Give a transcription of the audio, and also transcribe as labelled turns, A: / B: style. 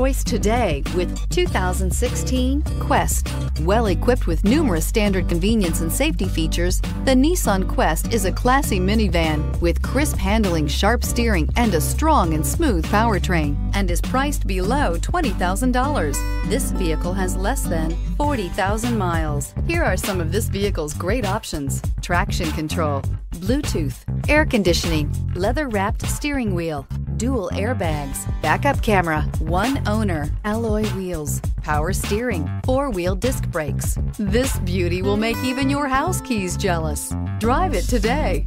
A: choice today with 2016 Quest. Well equipped with numerous standard convenience and safety features, the Nissan Quest is a classy minivan with crisp handling, sharp steering, and a strong and smooth powertrain, and is priced below $20,000. This vehicle has less than 40,000 miles. Here are some of this vehicle's great options traction control, Bluetooth, air conditioning, leather wrapped steering wheel dual airbags, backup camera, one owner, alloy wheels, power steering, four-wheel disc brakes. This beauty will make even your house keys jealous. Drive it today.